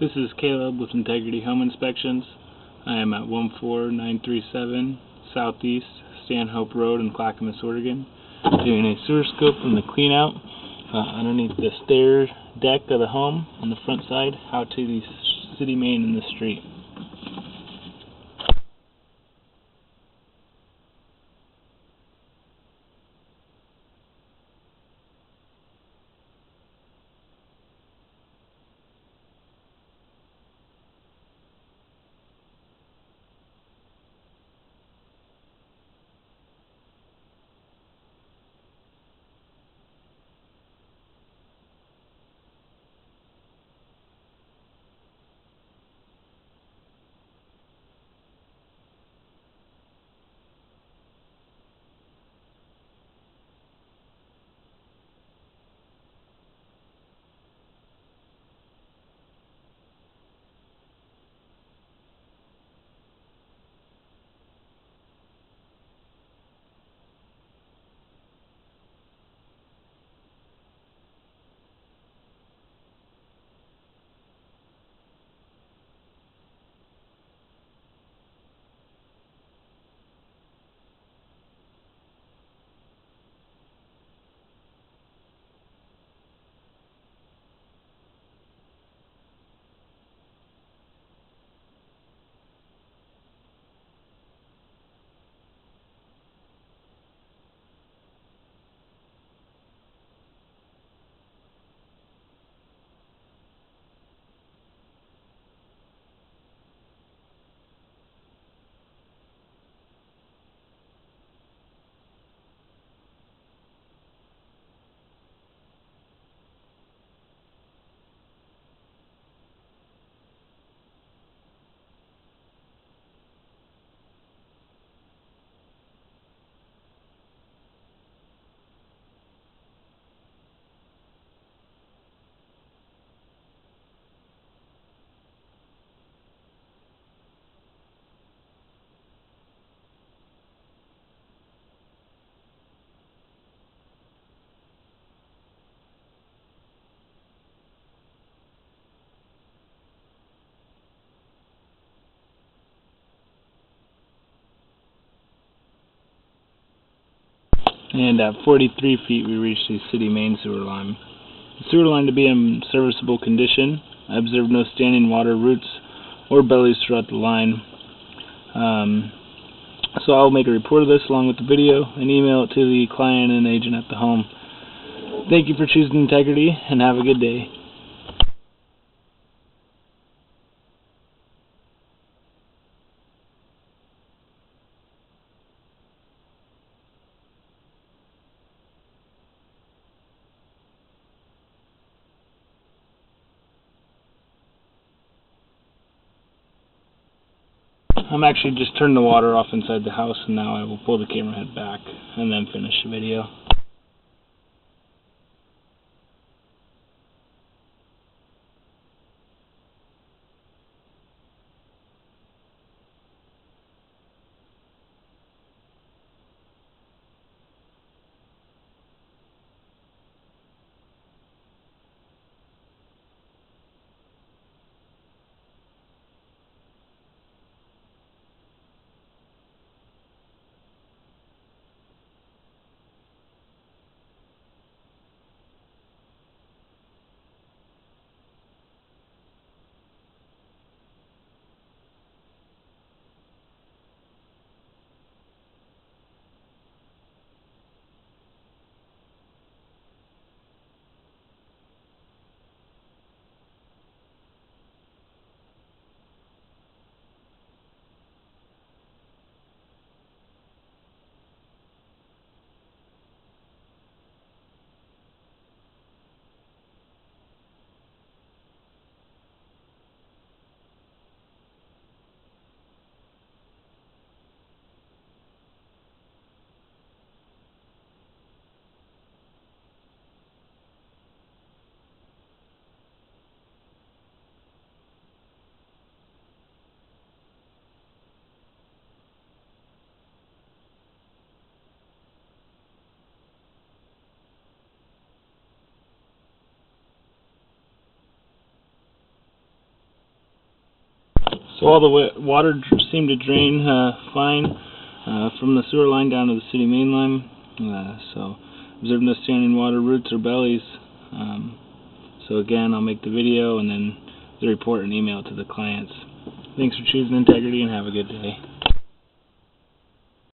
This is Caleb with Integrity Home Inspections. I am at 14937 Southeast Stanhope Road in Clackamas, Oregon, doing a sewer scope from the cleanout uh, underneath the stair deck of the home on the front side out to the city main in the street. And at 43 feet we reach the city main sewer line. The sewer line to be in serviceable condition. I observed no standing water roots or bellies throughout the line. Um, so I'll make a report of this along with the video and email it to the client and agent at the home. Thank you for choosing integrity and have a good day. I'm actually just turned the water off inside the house and now I will pull the camera head back and then finish the video. So all the water seemed to drain uh, fine uh, from the sewer line down to the city main line. Uh, so observed no standing water roots or bellies. Um, so again, I'll make the video and then the report and email to the clients. Thanks for choosing integrity and have a good day.